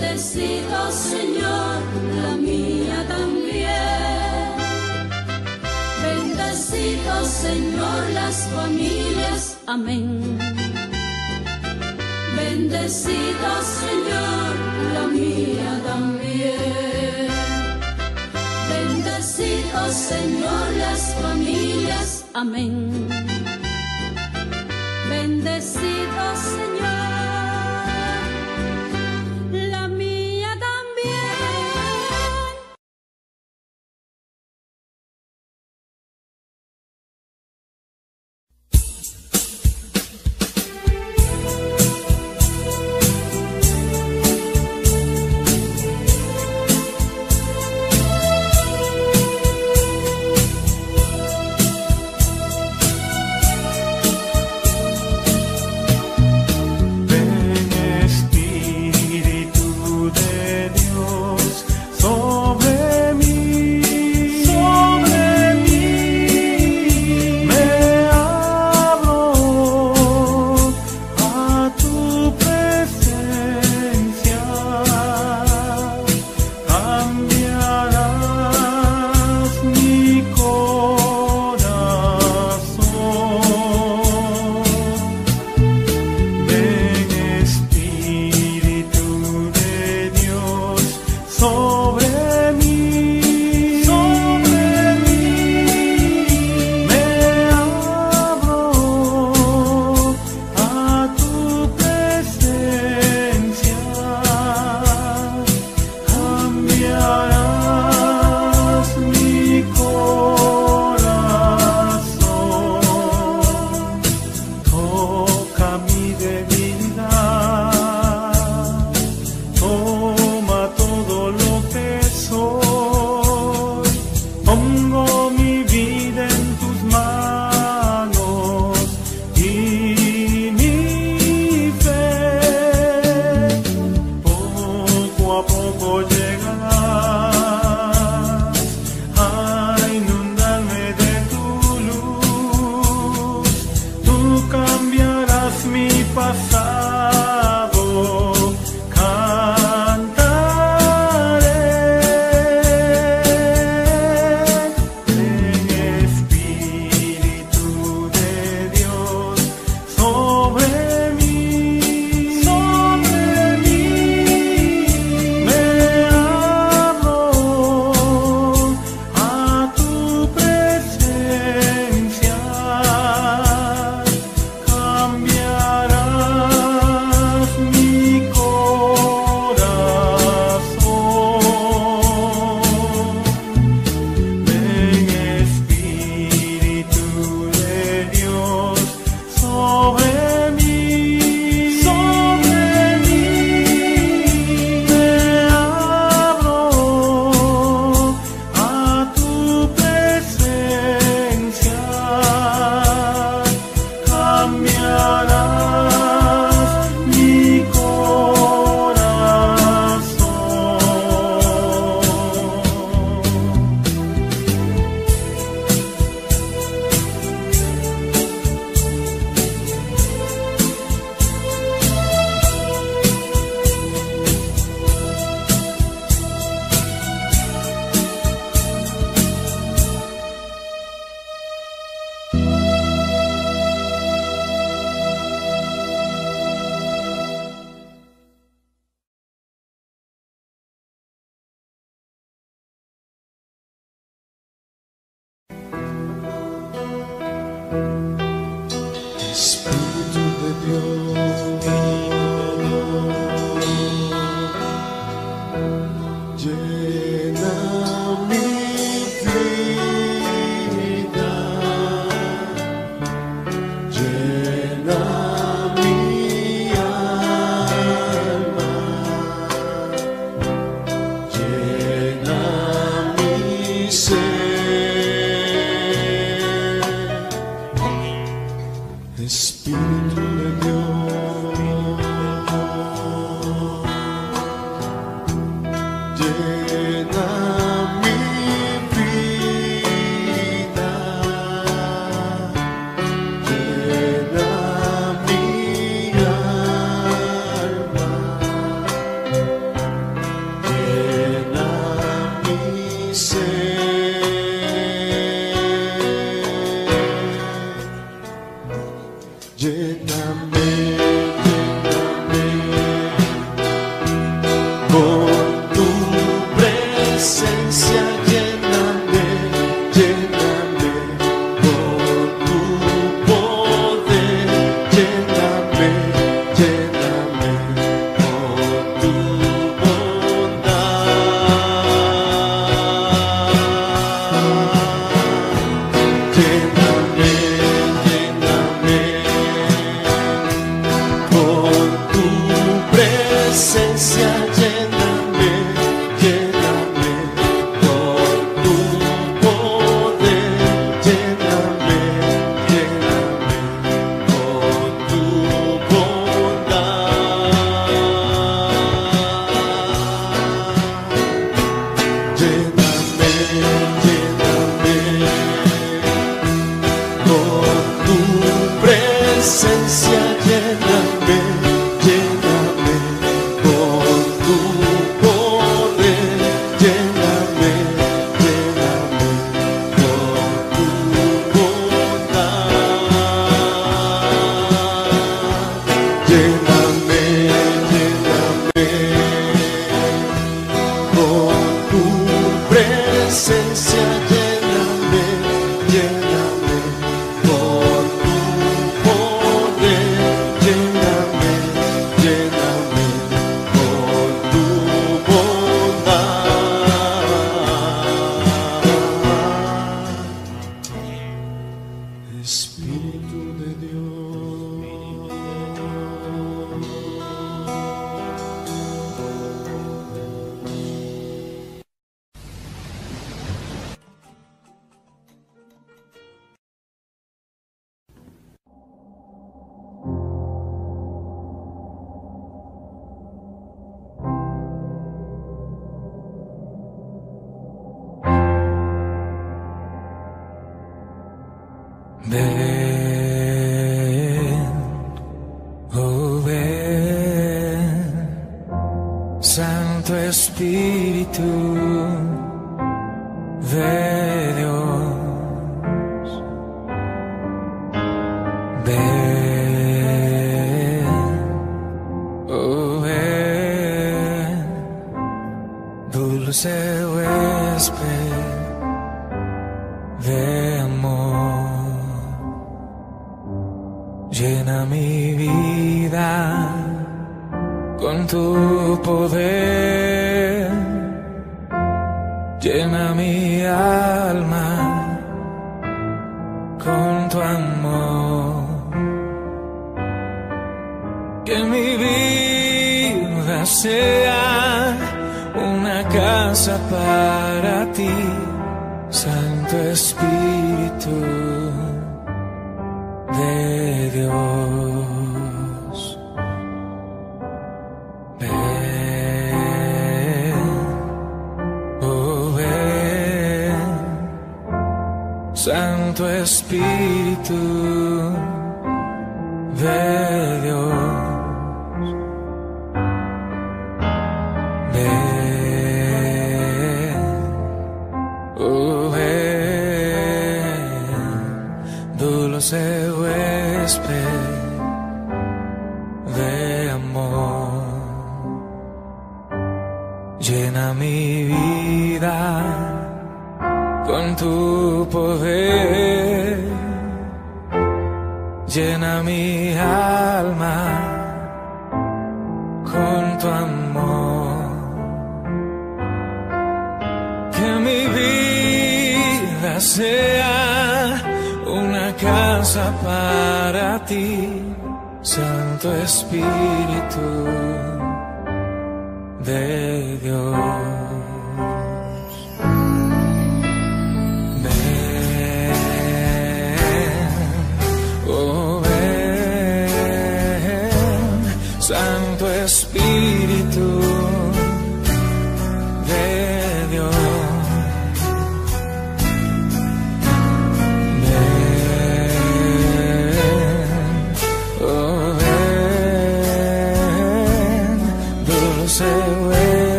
[SPEAKER 9] Bendecido Señor la mía también. Bendecido Señor las familias, amén. Bendecido Señor la mía también. Bendecido Señor las familias, amén. Bendecido Señor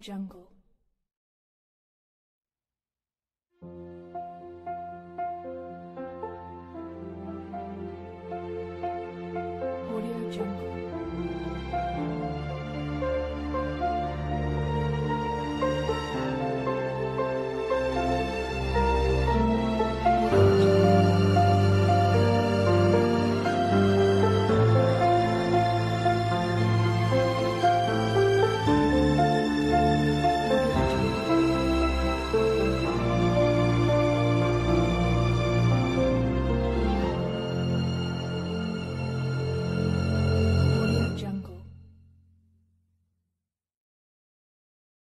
[SPEAKER 13] Jungle.